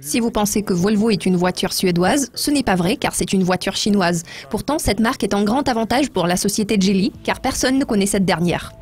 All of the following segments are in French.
Si vous pensez que Volvo est une voiture suédoise, ce n'est pas vrai car c'est une voiture chinoise. Pourtant, cette marque est en grand avantage pour la société Geely car personne ne connaît cette dernière.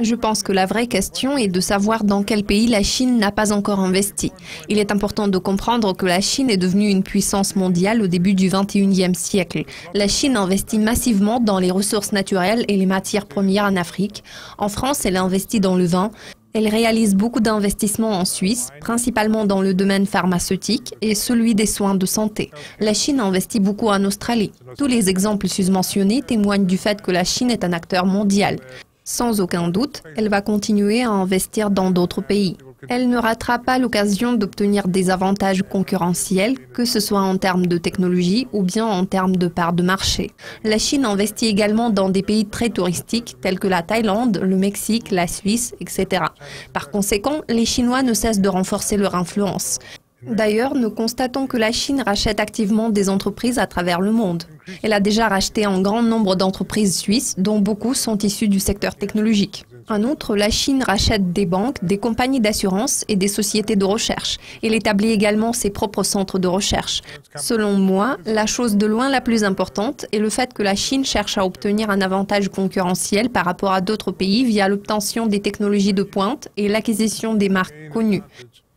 Je pense que la vraie question est de savoir dans quel pays la Chine n'a pas encore investi. Il est important de comprendre que la Chine est devenue une puissance mondiale au début du 21e siècle. La Chine investit massivement dans les ressources naturelles et les matières premières en Afrique. En France, elle investit dans le vin. Elle réalise beaucoup d'investissements en Suisse, principalement dans le domaine pharmaceutique et celui des soins de santé. La Chine investit beaucoup en Australie. Tous les exemples sus-mentionnés témoignent du fait que la Chine est un acteur mondial. Sans aucun doute, elle va continuer à investir dans d'autres pays. Elle ne ratera pas l'occasion d'obtenir des avantages concurrentiels, que ce soit en termes de technologie ou bien en termes de part de marché. La Chine investit également dans des pays très touristiques tels que la Thaïlande, le Mexique, la Suisse, etc. Par conséquent, les Chinois ne cessent de renforcer leur influence. D'ailleurs, nous constatons que la Chine rachète activement des entreprises à travers le monde. Elle a déjà racheté un grand nombre d'entreprises suisses, dont beaucoup sont issues du secteur technologique. En outre, la Chine rachète des banques, des compagnies d'assurance et des sociétés de recherche. Elle établit également ses propres centres de recherche. Selon moi, la chose de loin la plus importante est le fait que la Chine cherche à obtenir un avantage concurrentiel par rapport à d'autres pays via l'obtention des technologies de pointe et l'acquisition des marques connues.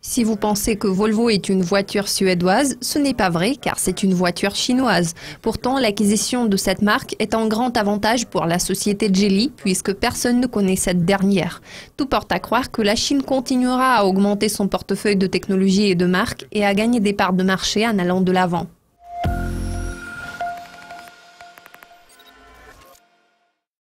Si vous pensez que Volvo est une voiture suédoise, ce n'est pas vrai car c'est une voiture chinoise. Pourtant, l'acquisition de cette marque est un grand avantage pour la société Geely puisque personne ne connaît cette dernière. Tout porte à croire que la Chine continuera à augmenter son portefeuille de technologies et de marques et à gagner des parts de marché en allant de l'avant.